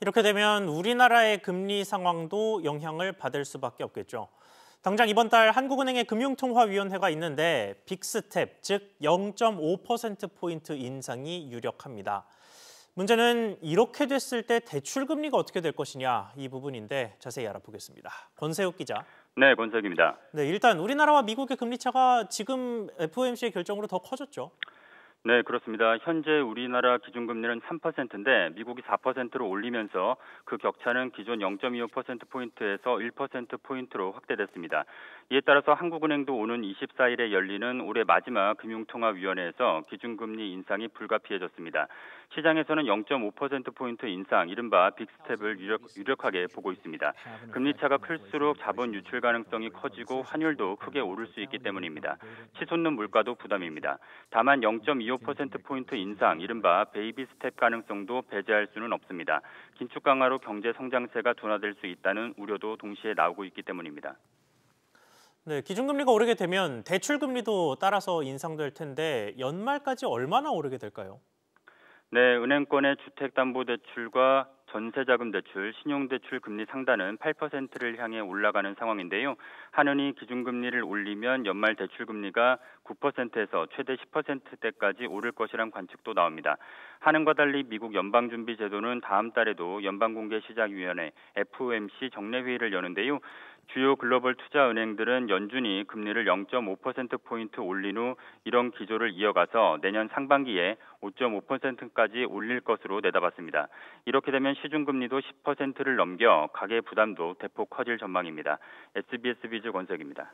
이렇게 되면 우리나라의 금리 상황도 영향을 받을 수밖에 없겠죠. 당장 이번 달 한국은행의 금융통화위원회가 있는데 빅스텝, 즉 0.5%포인트 인상이 유력합니다. 문제는 이렇게 됐을 때 대출 금리가 어떻게 될 것이냐 이 부분인데 자세히 알아보겠습니다. 권세욱 기자. 네, 권세욱입니다. 네, 일단 우리나라와 미국의 금리 차가 지금 FOMC의 결정으로 더 커졌죠. 네, 그렇습니다. 현재 우리나라 기준금리는 3%인데 미국이 4%로 올리면서 그 격차는 기존 0.25%포인트에서 1%포인트로 확대됐습니다. 이에 따라서 한국은행도 오는 24일에 열리는 올해 마지막 금융통화위원회에서 기준금리 인상이 불가피해졌습니다. 시장에서는 0.5%포인트 인상, 이른바 빅스텝을 유력, 유력하게 보고 있습니다. 금리차가 클수록 자본 유출 가능성이 커지고 환율도 크게 오를 수 있기 때문입니다. 치솟는 물가도 부담입니다. 다만 0.25%포인트 인상, 이른바 베이비 스텝 가능성도 배제할 수는 없습니다. 긴축 강화로 경제 성장세가 둔화될 수 있다는 우려도 동시에 나오고 있기 때문입니다. 네, 기준금리가 오르게 되면 대출금리도 따라서 인상될 텐데 연말까지 얼마나 오르게 될까요? 네, 은행권의 주택담보대출과 전세자금 대출, 신용대출 금리 상단은 8%를 향해 올라가는 상황인데요. 한은이 기준금리를 올리면 연말 대출금리가 9%에서 최대 10%대까지 오를 것이란 관측도 나옵니다. 한은과 달리 미국 연방준비제도는 다음 달에도 연방공개시장위원회 FOMC 정례회의를 여는데요. 주요 글로벌 투자 은행들은 연준이 금리를 0.5%포인트 올린 후 이런 기조를 이어가서 내년 상반기에 5.5%까지 올릴 것으로 내다봤습니다. 이렇게 되면 시중금리도 10%를 넘겨 가계 부담도 대폭 커질 전망입니다. SBS 비즈 권석입니다.